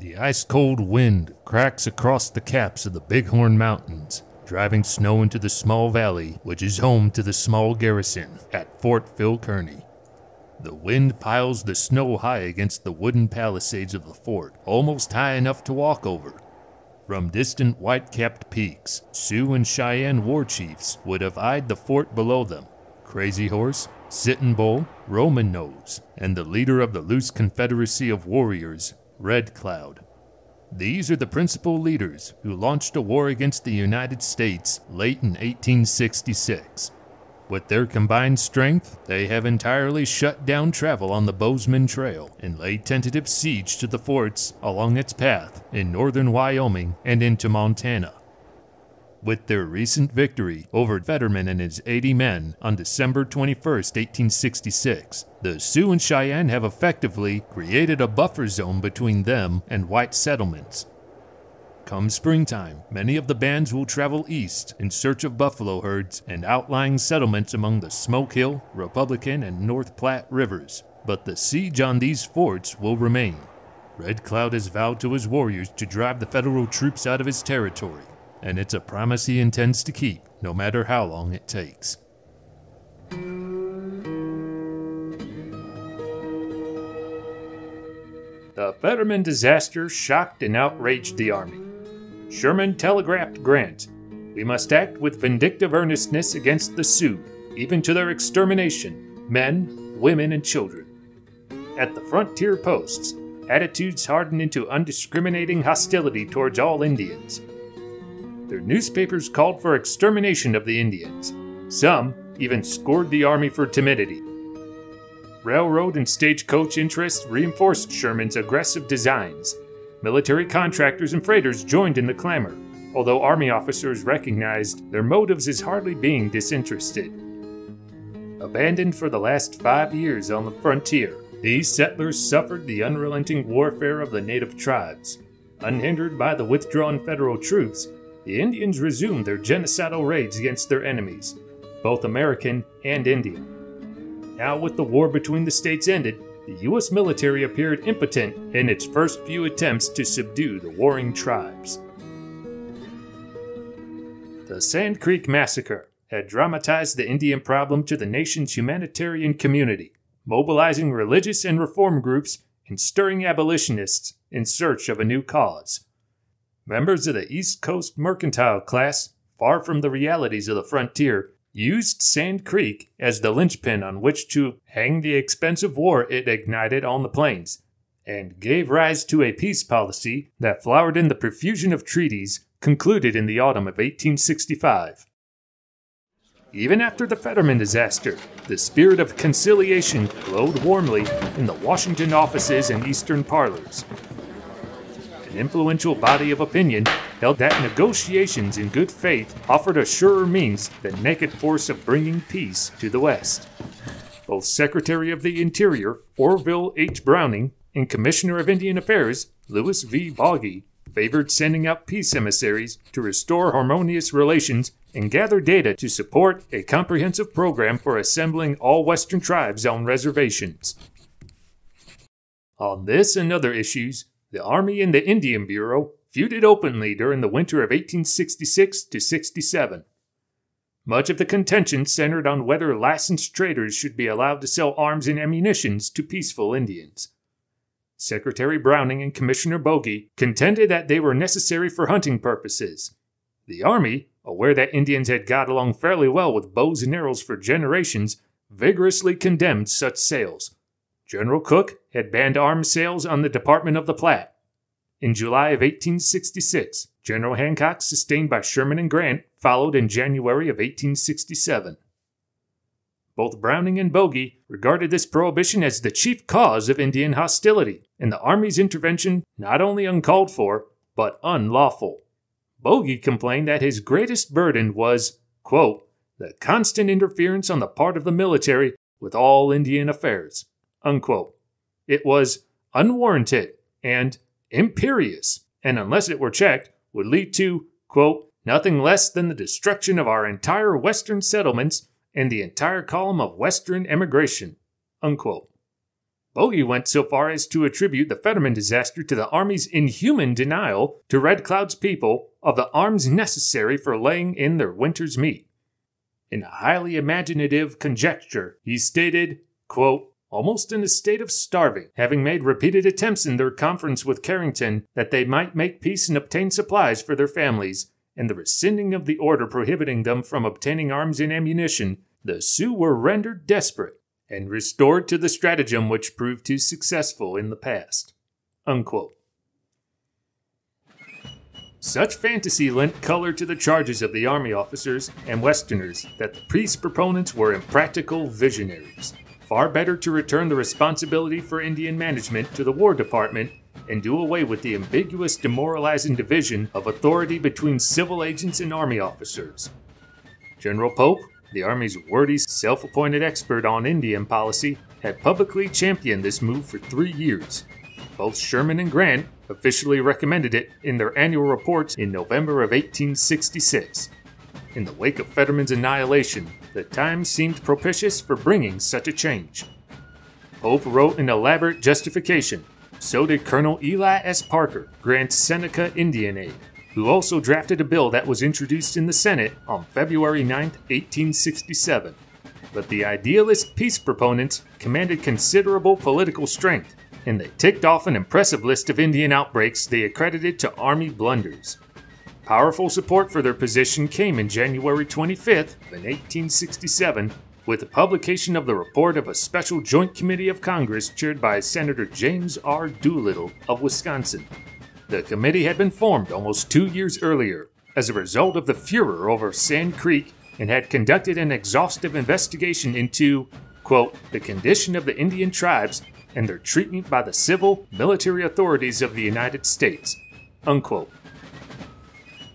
The ice cold wind cracks across the caps of the Bighorn Mountains, driving snow into the small valley which is home to the small garrison at Fort Phil Kearny. The wind piles the snow high against the wooden palisades of the fort, almost high enough to walk over. From distant white capped peaks, Sioux and Cheyenne war chiefs would have eyed the fort below them. Crazy Horse, Sitting Bull, Roman Nose, and the leader of the loose confederacy of warriors, Red Cloud. These are the principal leaders who launched a war against the United States late in 1866. With their combined strength, they have entirely shut down travel on the Bozeman Trail and laid tentative siege to the forts along its path in northern Wyoming and into Montana. With their recent victory over Fetterman and his 80 men on December 21, 1866, the Sioux and Cheyenne have effectively created a buffer zone between them and white settlements. Come springtime, many of the bands will travel east in search of buffalo herds and outlying settlements among the Smoky Hill, Republican, and North Platte rivers, but the siege on these forts will remain. Red Cloud has vowed to his warriors to drive the federal troops out of his territory and it's a promise he intends to keep, no matter how long it takes. The Fetterman disaster shocked and outraged the Army. Sherman telegraphed Grant, We must act with vindictive earnestness against the Sioux, even to their extermination, men, women, and children. At the frontier posts, attitudes hardened into undiscriminating hostility towards all Indians, their newspapers called for extermination of the Indians. Some even scored the army for timidity. Railroad and stagecoach interests reinforced Sherman's aggressive designs. Military contractors and freighters joined in the clamor, although Army officers recognized their motives as hardly being disinterested. Abandoned for the last five years on the frontier, these settlers suffered the unrelenting warfare of the native tribes. Unhindered by the withdrawn federal troops, the Indians resumed their genocidal raids against their enemies, both American and Indian. Now, with the war between the states ended, the U.S. military appeared impotent in its first few attempts to subdue the warring tribes. The Sand Creek Massacre had dramatized the Indian problem to the nation's humanitarian community, mobilizing religious and reform groups and stirring abolitionists in search of a new cause. Members of the East Coast mercantile class, far from the realities of the frontier, used Sand Creek as the linchpin on which to hang the expensive war it ignited on the plains, and gave rise to a peace policy that flowered in the profusion of treaties concluded in the autumn of 1865. Even after the Fetterman disaster, the spirit of conciliation glowed warmly in the Washington offices and Eastern parlors, an influential body of opinion held that negotiations in good faith offered a surer means than naked force of bringing peace to the West. Both Secretary of the Interior Orville H. Browning and Commissioner of Indian Affairs Louis V. Bogy favored sending out peace emissaries to restore harmonious relations and gather data to support a comprehensive program for assembling all Western tribes on reservations. On this and other issues, the Army and the Indian Bureau feuded openly during the winter of 1866 to 67. Much of the contention centered on whether licensed traders should be allowed to sell arms and ammunitions to peaceful Indians. Secretary Browning and Commissioner Bogy contended that they were necessary for hunting purposes. The Army, aware that Indians had got along fairly well with bows and arrows for generations, vigorously condemned such sales. General Cooke had banned arms sales on the Department of the Platte. In July of 1866, General Hancock, sustained by Sherman and Grant, followed in January of 1867. Both Browning and Bogy regarded this prohibition as the chief cause of Indian hostility, and the Army's intervention not only uncalled for, but unlawful. Bogy complained that his greatest burden was, quote, the constant interference on the part of the military with all Indian affairs, Unquote. It was unwarranted and imperious, and unless it were checked, would lead to, quote, nothing less than the destruction of our entire Western settlements and the entire column of Western emigration, unquote. Went so far as to attribute the Fetterman disaster to the Army's inhuman denial to Red Cloud's people of the arms necessary for laying in their winter's meat. In a highly imaginative conjecture, he stated, quote, almost in a state of starving, having made repeated attempts in their conference with Carrington that they might make peace and obtain supplies for their families, and the rescinding of the order prohibiting them from obtaining arms and ammunition, the Sioux were rendered desperate and restored to the stratagem which proved too successful in the past. Unquote. Such fantasy lent color to the charges of the Army officers and Westerners that the peace proponents were impractical visionaries. Far better to return the responsibility for Indian management to the War Department and do away with the ambiguous, demoralizing division of authority between civil agents and Army officers. General Pope the Army's wordy, self appointed expert on Indian policy, had publicly championed this move for three years. Both Sherman and Grant officially recommended it in their annual reports in November of 1866. In the wake of Fetterman's annihilation, the time seemed propitious for bringing such a change. Pope wrote an elaborate justification. So did Colonel Eli S. Parker, Grant's Seneca Indian aide who also drafted a bill that was introduced in the Senate on February 9, 1867. But the idealist peace proponents commanded considerable political strength, and they ticked off an impressive list of Indian outbreaks they accredited to Army blunders. Powerful support for their position came in January 25th, in 1867, with the publication of the report of a special Joint Committee of Congress chaired by Senator James R. Doolittle of Wisconsin. The committee had been formed almost two years earlier as a result of the furor over Sand Creek and had conducted an exhaustive investigation into, quote, the condition of the Indian tribes and their treatment by the civil, military authorities of the United States, unquote.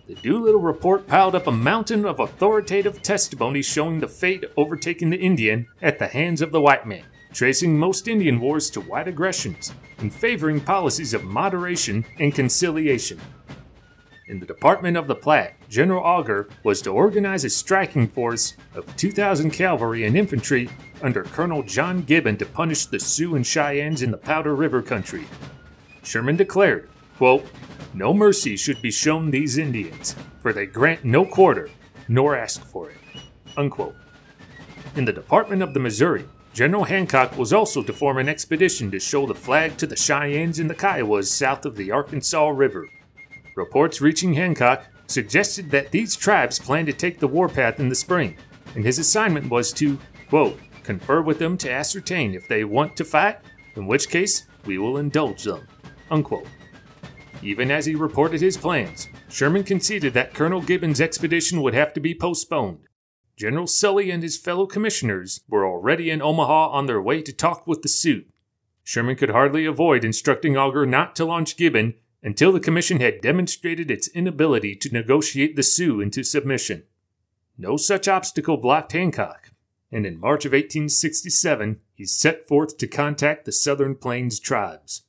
The Doolittle report piled up a mountain of authoritative testimony showing the fate overtaking the Indian at the hands of the white man tracing most Indian wars to white aggressions and favoring policies of moderation and conciliation. In the Department of the Platte, General Augur was to organize a striking force of 2,000 cavalry and infantry under Colonel John Gibbon to punish the Sioux and Cheyennes in the Powder River country. Sherman declared, quote, No mercy should be shown these Indians, for they grant no quarter, nor ask for it. Unquote. In the Department of the Missouri, General Hancock was also to form an expedition to show the flag to the Cheyennes and the Kiowas south of the Arkansas River. Reports reaching Hancock suggested that these tribes planned to take the warpath in the spring, and his assignment was to, quote, confer with them to ascertain if they want to fight, in which case we will indulge them, unquote. Even as he reported his plans, Sherman conceded that Colonel Gibbon's expedition would have to be postponed. General Sully and his fellow commissioners were already in Omaha on their way to talk with the Sioux. Sherman could hardly avoid instructing Augur not to launch Gibbon until the commission had demonstrated its inability to negotiate the Sioux into submission. No such obstacle blocked Hancock, and in March of 1867 he set forth to contact the Southern Plains tribes.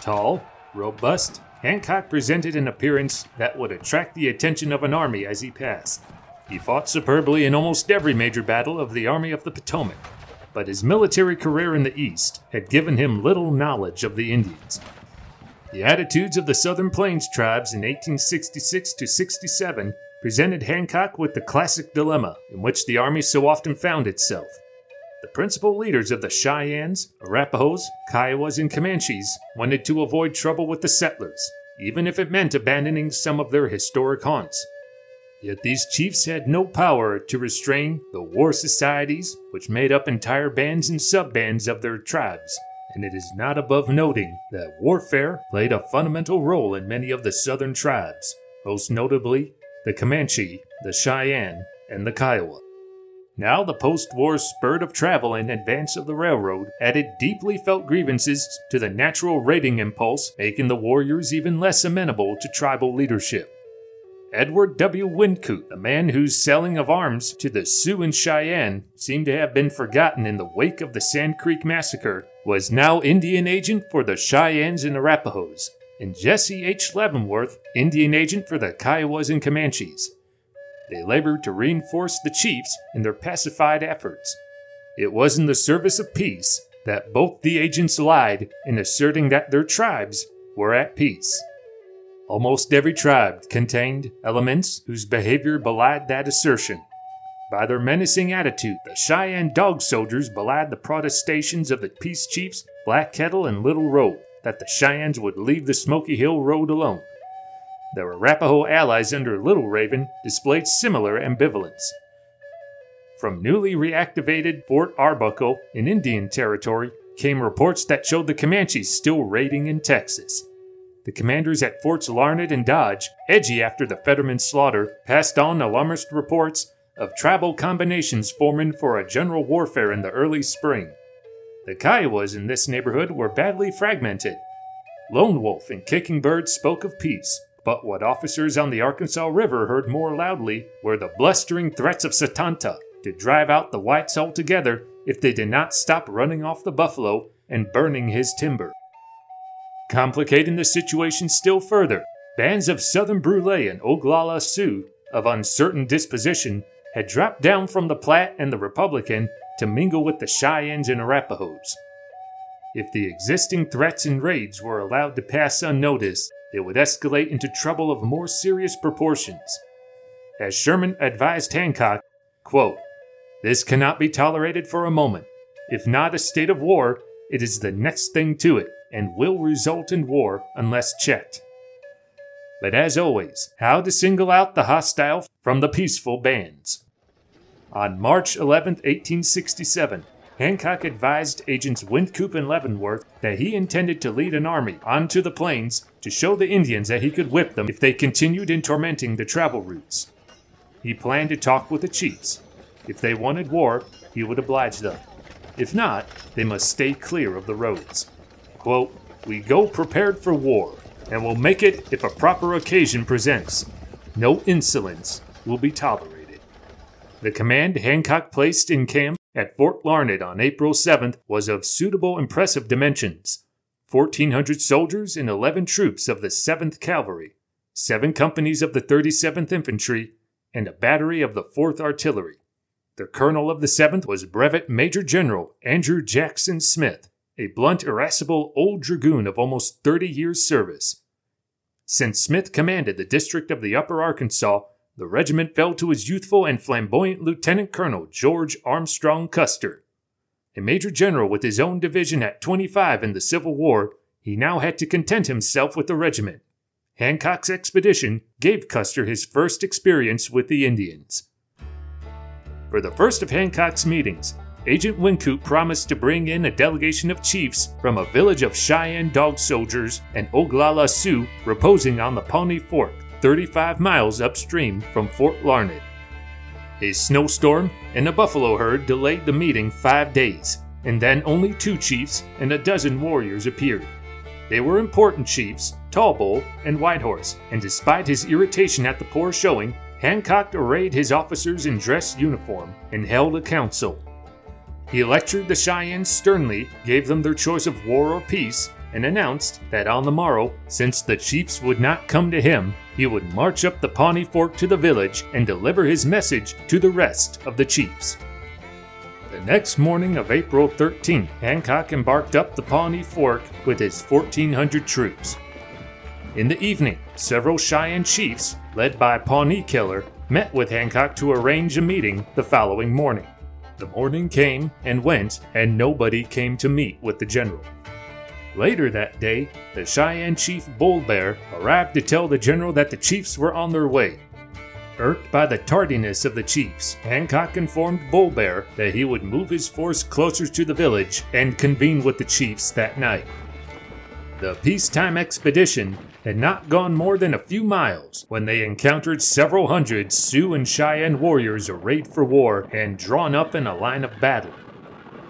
Tall, robust, Hancock presented an appearance that would attract the attention of an army as he passed. He fought superbly in almost every major battle of the Army of the Potomac, but his military career in the East had given him little knowledge of the Indians. The attitudes of the Southern Plains tribes in 1866 to 67 presented Hancock with the classic dilemma in which the Army so often found itself. The principal leaders of the Cheyennes, Arapahoes, Kiowas, and Comanches wanted to avoid trouble with the settlers, even if it meant abandoning some of their historic haunts. Yet these chiefs had no power to restrain the war societies which made up entire bands and sub-bands of their tribes, and it is not above noting that warfare played a fundamental role in many of the southern tribes, most notably the Comanche, the Cheyenne, and the Kiowa. Now the post-war spurt of travel and advance of the railroad added deeply felt grievances to the natural raiding impulse, making the warriors even less amenable to tribal leadership. Edward W. Wynkoop, the man whose selling of arms to the Sioux and Cheyenne seemed to have been forgotten in the wake of the Sand Creek Massacre, was now Indian agent for the Cheyennes and Arapahoes, and Jesse H. Leavenworth, Indian agent for the Kiowas and Comanches. They labored to reinforce the chiefs in their pacified efforts. It was in the service of peace that both the agents lied in asserting that their tribes were at peace. Almost every tribe contained elements whose behavior belied that assertion. By their menacing attitude, the Cheyenne Dog Soldiers belied the protestations of the peace chiefs Black Kettle and Little Robe that the Cheyennes would leave the Smoky Hill Road alone. Their Arapaho allies under Little Raven displayed similar ambivalence. From newly reactivated Fort Arbuckle in Indian Territory came reports that showed the Comanches still raiding in Texas. The commanders at Forts Larned and Dodge, edgy after the Fetterman slaughter, passed on alarmist reports of tribal combinations forming for a general warfare in the early spring. The Kiowas in this neighborhood were badly fragmented. Lone Wolf and Kicking Bird spoke of peace, but what officers on the Arkansas River heard more loudly were the blustering threats of Satanta to drive out the whites altogether if they did not stop running off the buffalo and burning his timber. Complicating the situation still further, bands of Southern Brule and Oglala Sioux of uncertain disposition had dropped down from the Platte and the Republican to mingle with the Cheyennes and Arapahoes. If the existing threats and raids were allowed to pass unnoticed, it would escalate into trouble of more serious proportions. As Sherman advised Hancock, quote, This cannot be tolerated for a moment. If not a state of war, it is the next thing to it and will result in war unless checked. But as always, how to single out the hostile from the peaceful bands. On March 11, 1867, Hancock advised agents Wynkoop and Leavenworth that he intended to lead an army onto the plains to show the Indians that he could whip them if they continued in tormenting the travel routes. He planned to talk with the chiefs. If they wanted war, he would oblige them. If not, they must stay clear of the roads. Quote, We go prepared for war, and will make it if a proper occasion presents. No insolence will be tolerated. The command Hancock placed in camp at Fort Larned on April 7th was of suitable impressive dimensions 1,400 soldiers and 11 troops of the 7th Cavalry, 7 companies of the 37th Infantry, and a battery of the 4th Artillery. The colonel of the 7th was Brevet Major General Andrew Jackson Smith, a blunt, irascible old dragoon of almost 30 years' service. Since Smith commanded the district of the Upper Arkansas, the regiment fell to his youthful and flamboyant Lieutenant Colonel George Armstrong Custer. A major general with his own division at 25 in the Civil War, he now had to content himself with the regiment. Hancock's expedition gave Custer his first experience with the Indians. For the first of Hancock's meetings, Agent Wynkoop promised to bring in a delegation of chiefs from a village of Cheyenne dog soldiers and Oglala Sioux reposing on the Pawnee Fork 35 miles upstream from Fort Larned. A snowstorm and a buffalo herd delayed the meeting five days, and then only two chiefs and a dozen warriors appeared. They were important chiefs, Tall Bull and Whitehorse, and despite his irritation at the poor showing, Hancock arrayed his officers in dress uniform and held a council. He lectured the Cheyennes sternly, gave them their choice of war or peace, and announced that on the morrow, since the chiefs would not come to him, he would march up the Pawnee Fork to the village and deliver his message to the rest of the chiefs. The next morning of April 13th, Hancock embarked up the Pawnee Fork with his 1,400 troops. In the evening, several Cheyenne chiefs, led by Pawnee Killer, met with Hancock to arrange a meeting the following morning. The morning came and went, and nobody came to meet with the general. Later that day, the Cheyenne chief Bull Bear arrived to tell the general that the chiefs were on their way. Irked by the tardiness of the chiefs, Hancock informed Bull Bear that he would move his force closer to the village and convene with the chiefs that night. The peacetime expedition had not gone more than a few miles when they encountered several hundred Sioux and Cheyenne warriors arrayed for war and drawn up in a line of battle.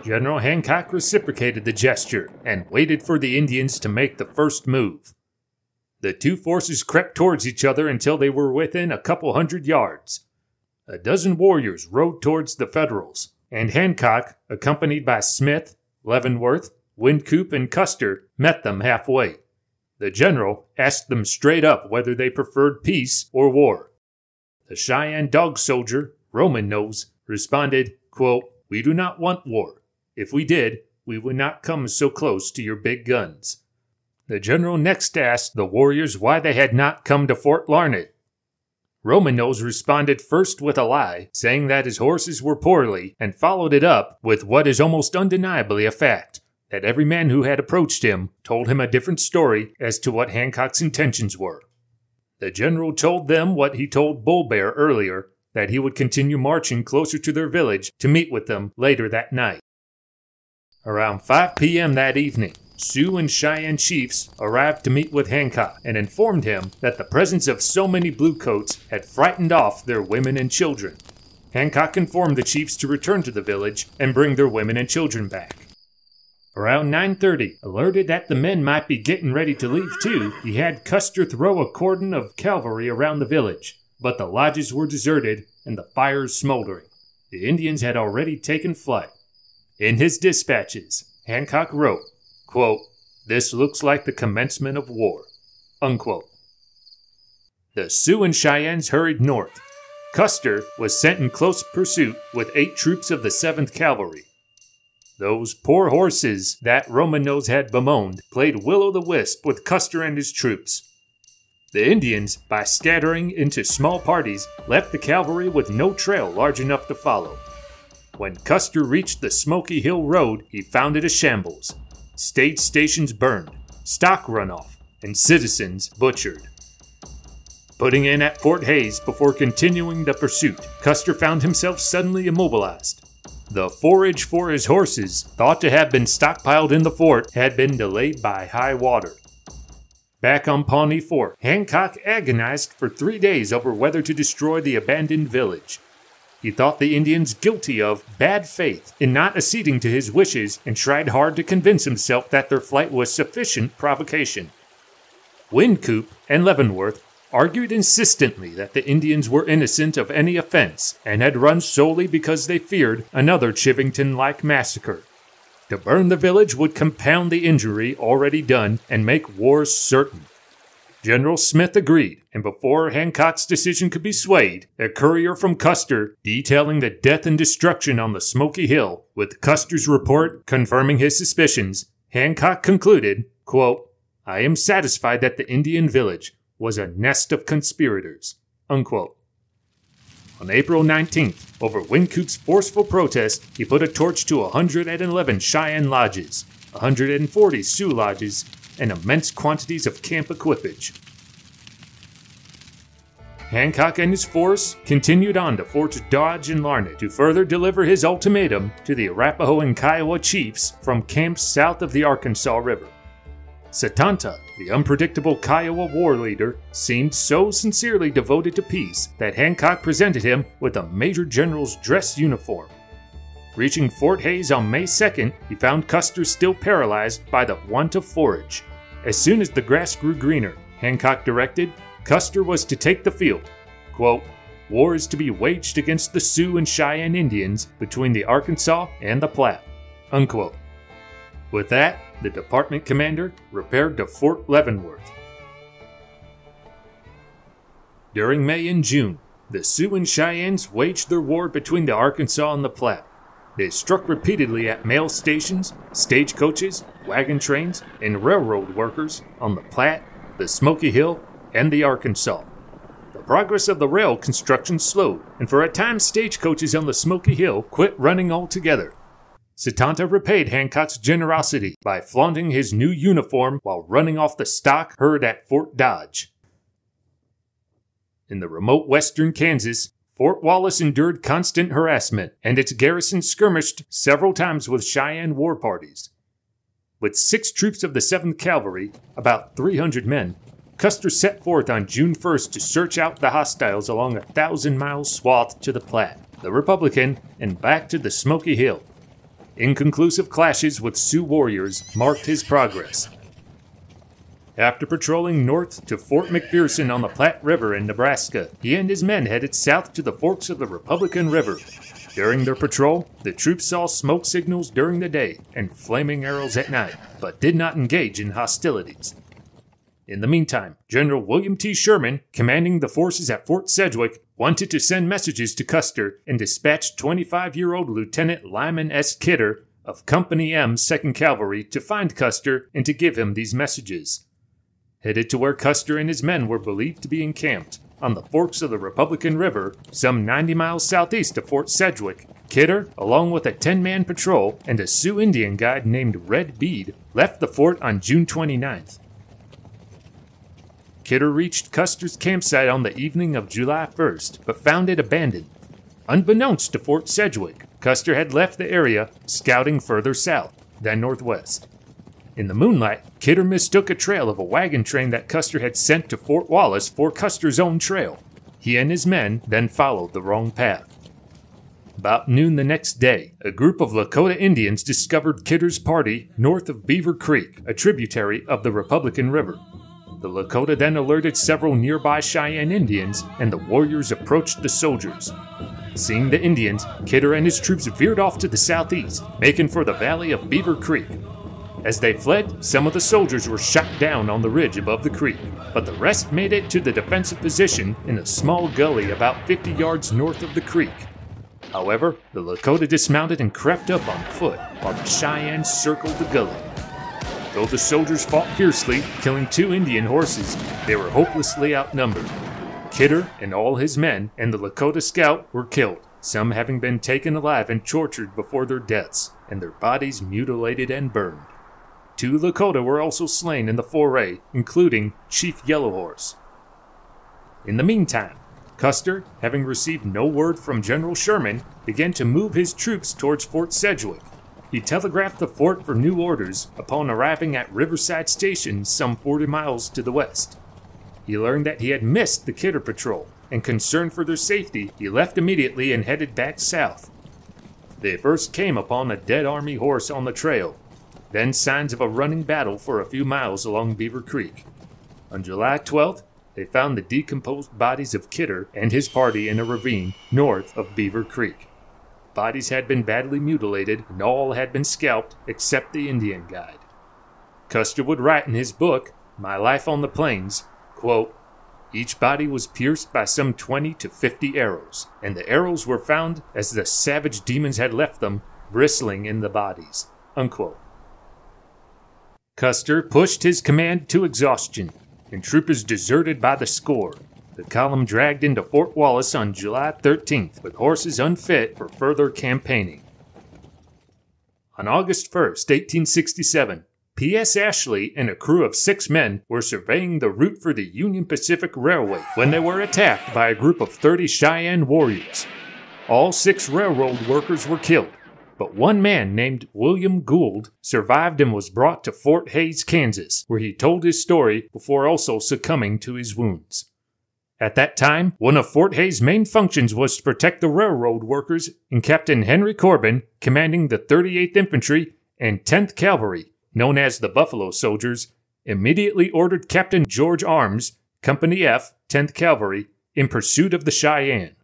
General Hancock reciprocated the gesture and waited for the Indians to make the first move. The two forces crept towards each other until they were within a couple hundred yards. A dozen warriors rode towards the Federals, and Hancock, accompanied by Smith, Leavenworth, Wynkoop, and Custer, met them halfway. The general asked them straight up whether they preferred peace or war. The Cheyenne dog soldier, Roman Nose, responded, quote, We do not want war. If we did, we would not come so close to your big guns. The general next asked the warriors why they had not come to Fort Larned. Roman Nose responded first with a lie, saying that his horses were poorly, and followed it up with what is almost undeniably a fact that every man who had approached him told him a different story as to what Hancock's intentions were. The general told them what he told Bull Bear earlier that he would continue marching closer to their village to meet with them later that night. Around 5 p.m. that evening, Sioux and Cheyenne chiefs arrived to meet with Hancock and informed him that the presence of so many bluecoats had frightened off their women and children. Hancock informed the chiefs to return to the village and bring their women and children back. Around 9:30, alerted that the men might be getting ready to leave too, he had Custer throw a cordon of cavalry around the village, but the lodges were deserted and the fires smoldering. The Indians had already taken flight. In his dispatches, Hancock wrote, quote, This looks like the commencement of war. Unquote. The Sioux and Cheyennes hurried north. Custer was sent in close pursuit with eight troops of the 7th Cavalry. Those poor horses that Roman Nose had bemoaned played will o' the wisp with Custer and his troops. The Indians, by scattering into small parties, left the cavalry with no trail large enough to follow. When Custer reached the Smoky Hill Road, he found it a shambles. State stations burned, stock run off, and citizens butchered. Putting in at Fort Hays before continuing the pursuit, Custer found himself suddenly immobilized. The forage for his horses, thought to have been stockpiled in the fort, had been delayed by high water. Back on Pawnee Fork, Hancock agonized for three days over whether to destroy the abandoned village. He thought the Indians guilty of bad faith in not acceding to his wishes and tried hard to convince himself that their flight was sufficient provocation. Wynkoop and Leavenworth argued insistently that the Indians were innocent of any offense and had run solely because they feared another Chivington like massacre. To burn the village would compound the injury already done and make war certain. General Smith agreed, and before Hancock's decision could be swayed, a courier from Custer detailing the death and destruction on the Smoky Hill, with Custer's report confirming his suspicions, Hancock concluded, quote, I am satisfied that the Indian village was a nest of conspirators. Unquote. On April 19th, over Wynkoop's forceful protest, he put a torch to 111 Cheyenne lodges, 140 Sioux lodges, and immense quantities of camp equipage. Hancock and his force continued on to Forts Dodge and Larned to further deliver his ultimatum to the Arapaho and Kiowa chiefs from camps south of the Arkansas River. Satanta, the unpredictable Kiowa war leader, seemed so sincerely devoted to peace that Hancock presented him with a major general's dress uniform. Reaching Fort Hays on May 2nd, he found Custer still paralyzed by the want of forage. As soon as the grass grew greener, Hancock directed, Custer was to take the field. Quote, War is to be waged against the Sioux and Cheyenne Indians between the Arkansas and the Platte. Unquote. With that, the department commander repaired to Fort Leavenworth. During May and June, the Sioux and Cheyennes waged their war between the Arkansas and the Platte. They struck repeatedly at mail stations, stagecoaches, wagon trains, and railroad workers on the Platte, the Smoky Hill, and the Arkansas. The progress of the rail construction slowed, and for a time stagecoaches on the Smoky Hill quit running altogether. Satanta repaid Hancock's generosity by flaunting his new uniform while running off the stock herd at Fort Dodge. In the remote western Kansas, Fort Wallace endured constant harassment, and its garrison skirmished several times with Cheyenne war parties. With six troops of the 7th Cavalry, about 300 men, Custer set forth on June 1st to search out the hostiles along a thousand mile swath to the Platte, the Republican, and back to the Smoky Hill. Inconclusive clashes with Sioux warriors marked his progress, after patrolling north to Fort McPherson on the Platte River in Nebraska, he and his men headed south to the forks of the Republican River. During their patrol, the troops saw smoke signals during the day and flaming arrows at night, but did not engage in hostilities. In the meantime, General William T. Sherman, commanding the forces at Fort Sedgwick, wanted to send messages to Custer and dispatched 25 year old Lieutenant Lyman S. Kidder of Company M, 2nd Cavalry, to find Custer and to give him these messages. Headed to where Custer and his men were believed to be encamped, on the forks of the Republican River, some 90 miles southeast of Fort Sedgwick, Kidder, along with a 10 man patrol and a Sioux Indian guide named Red Bead, left the fort on June 29th. Kidder reached Custer's campsite on the evening of July 1st, but found it abandoned. Unbeknownst to Fort Sedgwick, Custer had left the area, scouting further south, then northwest. In the moonlight, Kidder mistook a trail of a wagon train that Custer had sent to Fort Wallace for Custer's own trail. He and his men then followed the wrong path. About noon the next day, a group of Lakota Indians discovered Kidder's party north of Beaver Creek, a tributary of the Republican River. The Lakota then alerted several nearby Cheyenne Indians, and the warriors approached the soldiers. Seeing the Indians, Kidder and his troops veered off to the southeast, making for the valley of Beaver Creek. As they fled, some of the soldiers were shot down on the ridge above the creek, but the rest made it to the defensive position in a small gully about 50 yards north of the creek. However, the Lakota dismounted and crept up on foot while the Cheyennes circled the gully. Though the soldiers fought fiercely, killing two Indian horses, they were hopelessly outnumbered. Kidder and all his men and the Lakota scout were killed, some having been taken alive and tortured before their deaths, and their bodies mutilated and burned. Two Lakota were also slain in the foray, including Chief Yellow Horse. In the meantime, Custer, having received no word from General Sherman, began to move his troops towards Fort Sedgwick. He telegraphed the fort for new orders upon arriving at Riverside Station some 40 miles to the west. He learned that he had missed the Kidder patrol, and concerned for their safety, he left immediately and headed back south. They first came upon a dead army horse on the trail, then signs of a running battle for a few miles along Beaver Creek. On July 12th, they found the decomposed bodies of Kidder and his party in a ravine north of Beaver Creek. Bodies had been badly mutilated, and all had been scalped except the Indian guide. Custer would write in his book, My Life on the Plains, quote, each body was pierced by some 20 to 50 arrows, and the arrows were found as the savage demons had left them, bristling in the bodies. Unquote. Custer pushed his command to exhaustion, and troopers deserted by the score. The column dragged into Fort Wallace on July 13th with horses unfit for further campaigning. On August 1st, 1867, P.S. Ashley and a crew of six men were surveying the route for the Union Pacific Railway when they were attacked by a group of 30 Cheyenne warriors. All six railroad workers were killed, but one man named William Gould survived and was brought to Fort Hays, Kansas, where he told his story before also succumbing to his wounds. At that time, one of Fort Hays' main functions was to protect the railroad workers, and Captain Henry Corbin, commanding the 38th Infantry and 10th Cavalry, known as the Buffalo Soldiers, immediately ordered Captain George Arms, Company F, 10th Cavalry, in pursuit of the Cheyenne.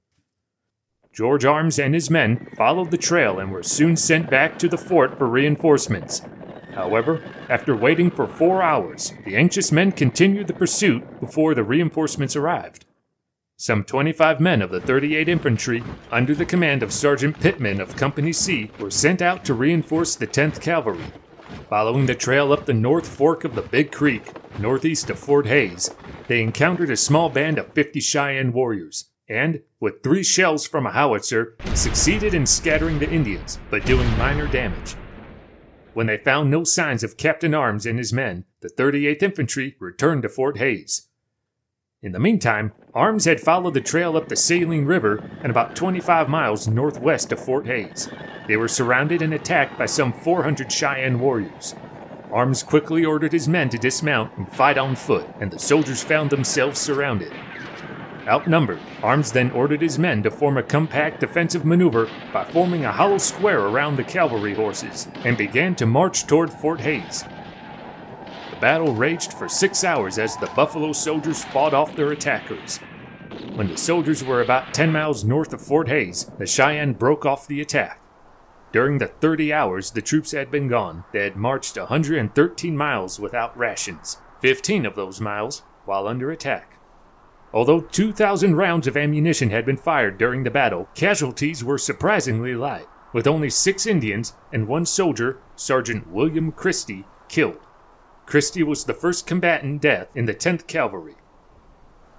George Arms and his men followed the trail and were soon sent back to the fort for reinforcements. However, after waiting for four hours, the anxious men continued the pursuit before the reinforcements arrived. Some 25 men of the 38 Infantry, under the command of Sergeant Pittman of Company C, were sent out to reinforce the 10th Cavalry. Following the trail up the North Fork of the Big Creek, northeast of Fort Hays, they encountered a small band of 50 Cheyenne warriors, and, with three shells from a howitzer, succeeded in scattering the Indians, but doing minor damage. When they found no signs of Captain Arms and his men, the 38th Infantry returned to Fort Hays. In the meantime, Arms had followed the trail up the Saline River and about 25 miles northwest of Fort Hays. They were surrounded and attacked by some 400 Cheyenne warriors. Arms quickly ordered his men to dismount and fight on foot, and the soldiers found themselves surrounded. Outnumbered, Arms then ordered his men to form a compact defensive maneuver by forming a hollow square around the cavalry horses and began to march toward Fort Hays. The battle raged for six hours as the Buffalo soldiers fought off their attackers. When the soldiers were about 10 miles north of Fort Hays, the Cheyenne broke off the attack. During the 30 hours the troops had been gone, they had marched 113 miles without rations, 15 of those miles while under attack. Although 2,000 rounds of ammunition had been fired during the battle, casualties were surprisingly light. with only six Indians and one soldier, Sergeant William Christie, killed. Christie was the first combatant death in the 10th Cavalry.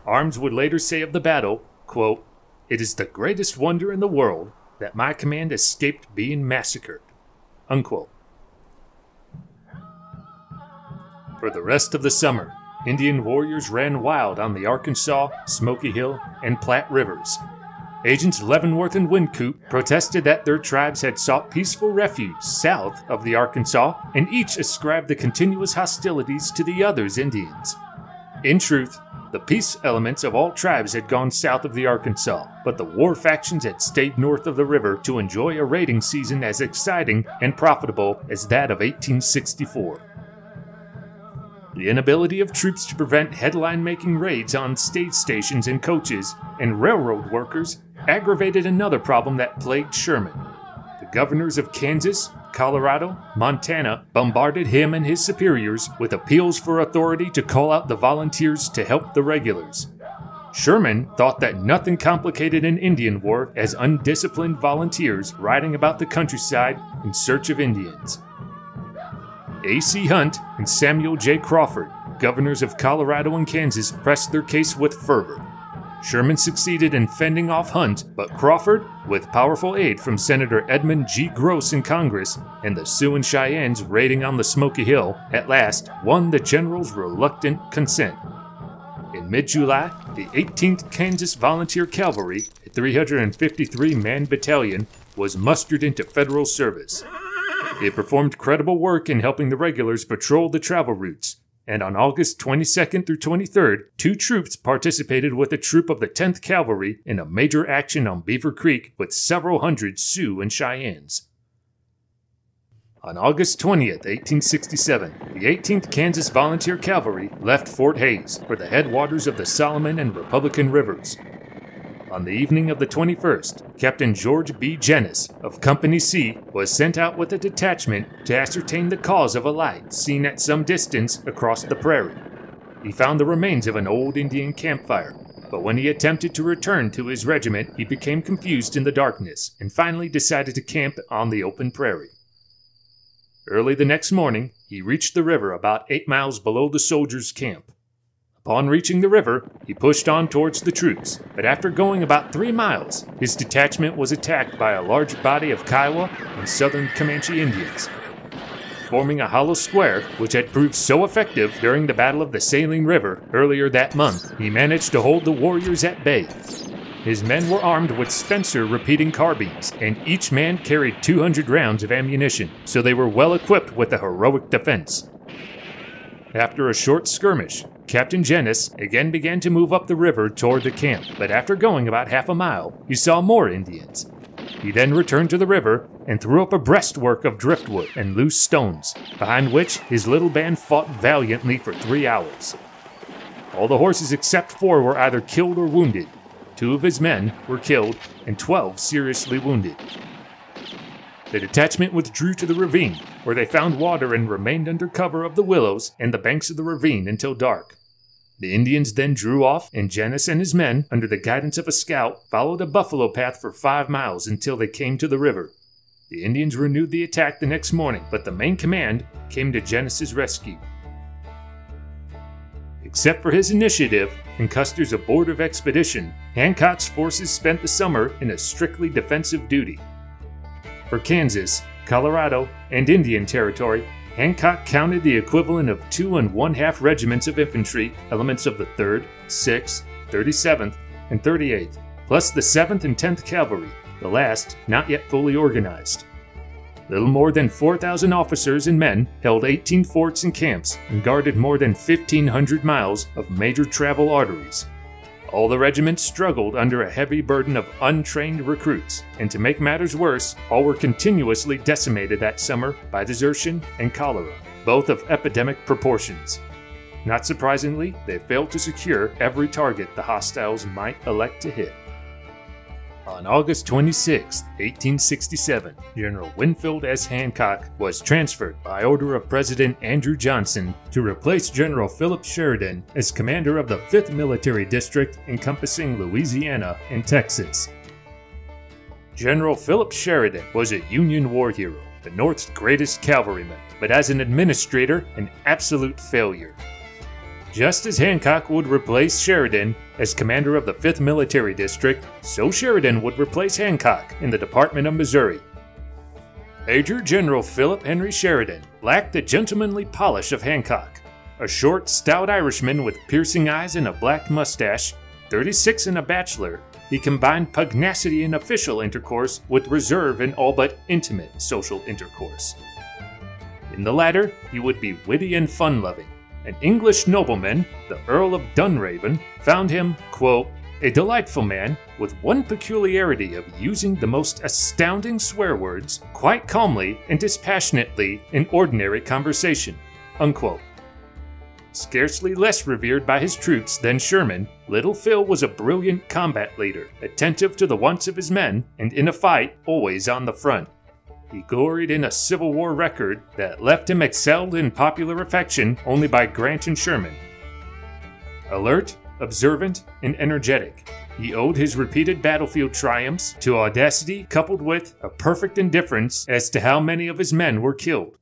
Arms would later say of the battle, quote, It is the greatest wonder in the world that my command escaped being massacred. Unquote. For the rest of the summer, Indian warriors ran wild on the Arkansas, Smoky Hill, and Platte rivers. Agents Leavenworth and Wynkoop protested that their tribes had sought peaceful refuge south of the Arkansas, and each ascribed the continuous hostilities to the other's Indians. In truth, the peace elements of all tribes had gone south of the Arkansas, but the war factions had stayed north of the river to enjoy a raiding season as exciting and profitable as that of 1864. The inability of troops to prevent headline making raids on state stations and coaches and railroad workers aggravated another problem that plagued Sherman. The governors of Kansas, Colorado, Montana bombarded him and his superiors with appeals for authority to call out the volunteers to help the regulars. Sherman thought that nothing complicated an Indian war as undisciplined volunteers riding about the countryside in search of Indians. A.C. Hunt and Samuel J. Crawford, governors of Colorado and Kansas, pressed their case with fervor. Sherman succeeded in fending off Hunt, but Crawford, with powerful aid from Senator Edmund G. Ross in Congress and the Sioux and Cheyennes raiding on the Smoky Hill, at last won the general's reluctant consent. In mid July, the 18th Kansas Volunteer Cavalry, a 353 man battalion, was mustered into federal service. It performed credible work in helping the regulars patrol the travel routes, and on August 22nd through 23rd, two troops participated with a troop of the 10th Cavalry in a major action on Beaver Creek with several hundred Sioux and Cheyennes. On August 20th, 1867, the 18th Kansas Volunteer Cavalry left Fort Hays for the headwaters of the Solomon and Republican Rivers, on the evening of the 21st, Captain George B. Jenness of Company C was sent out with a detachment to ascertain the cause of a light seen at some distance across the prairie. He found the remains of an old Indian campfire, but when he attempted to return to his regiment, he became confused in the darkness and finally decided to camp on the open prairie. Early the next morning, he reached the river about eight miles below the soldiers' camp. Upon reaching the river, he pushed on towards the troops, but after going about three miles, his detachment was attacked by a large body of Kiowa and southern Comanche Indians. Forming a hollow square, which had proved so effective during the Battle of the Saline River earlier that month, he managed to hold the warriors at bay. His men were armed with Spencer repeating carbines, and each man carried 200 rounds of ammunition, so they were well equipped with a heroic defense. After a short skirmish, Captain Jenness again began to move up the river toward the camp, but after going about half a mile, he saw more Indians. He then returned to the river and threw up a breastwork of driftwood and loose stones, behind which his little band fought valiantly for three hours. All the horses except four were either killed or wounded. Two of his men were killed and 12 seriously wounded. The detachment withdrew to the ravine, where they found water and remained under cover of the willows and the banks of the ravine until dark. The Indians then drew off, and Jenness and his men, under the guidance of a scout, followed a buffalo path for five miles until they came to the river. The Indians renewed the attack the next morning, but the main command came to Jenness's rescue. Except for his initiative and Custer's abortive expedition, Hancock's forces spent the summer in a strictly defensive duty. For Kansas, Colorado, and Indian Territory, Hancock counted the equivalent of two and one half regiments of infantry, elements of the 3rd, 6th, 37th, and 38th, plus the 7th and 10th Cavalry, the last not yet fully organized. Little more than 4,000 officers and men held 18 forts and camps and guarded more than 1,500 miles of major travel arteries, all the regiments struggled under a heavy burden of untrained recruits, and to make matters worse, all were continuously decimated that summer by desertion and cholera, both of epidemic proportions. Not surprisingly, they failed to secure every target the hostiles might elect to hit. On August 26, 1867, General Winfield S. Hancock was transferred by order of President Andrew Johnson to replace General Philip Sheridan as commander of the 5th Military District encompassing Louisiana and Texas. General Philip Sheridan was a Union war hero, the North's greatest cavalryman, but as an administrator, an absolute failure. Just as Hancock would replace Sheridan as commander of the 5th Military District, so Sheridan would replace Hancock in the Department of Missouri. Major General Philip Henry Sheridan lacked the gentlemanly polish of Hancock. A short, stout Irishman with piercing eyes and a black mustache, 36 and a bachelor, he combined pugnacity in official intercourse with reserve in all but intimate social intercourse. In the latter, he would be witty and fun loving. An English nobleman, the Earl of Dunraven, found him, quote, a delightful man with one peculiarity of using the most astounding swear words quite calmly and dispassionately in ordinary conversation. Unquote. Scarcely less revered by his troops than Sherman, Little Phil was a brilliant combat leader, attentive to the wants of his men, and in a fight, always on the front. He gloried in a Civil War record that left him excelled in popular affection only by Grant and Sherman. Alert, observant, and energetic, he owed his repeated battlefield triumphs to audacity coupled with a perfect indifference as to how many of his men were killed.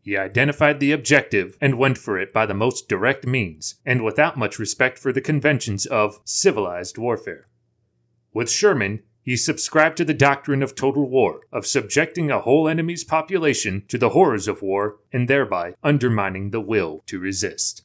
He identified the objective and went for it by the most direct means, and without much respect for the conventions of civilized warfare. With Sherman, he subscribed to the doctrine of total war, of subjecting a whole enemy's population to the horrors of war and thereby undermining the will to resist.